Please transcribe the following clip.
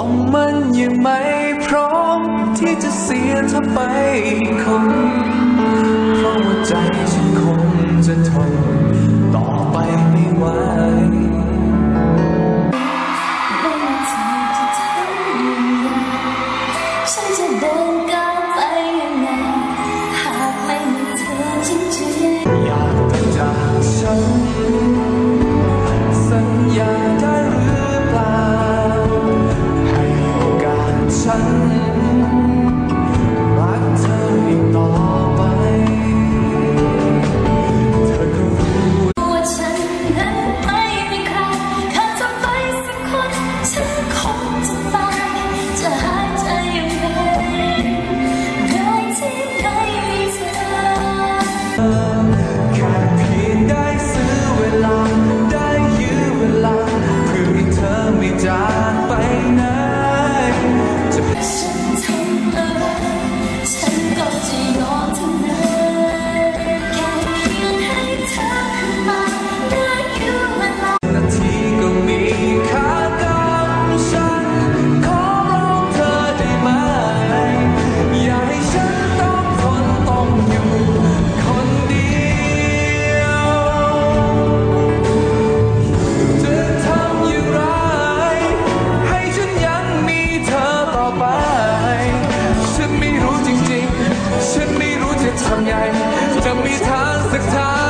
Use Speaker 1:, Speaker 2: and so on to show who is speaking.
Speaker 1: องมันยังไม่พร้อมที่จะเสียเธอไปคนเพราะว่าใจ the time.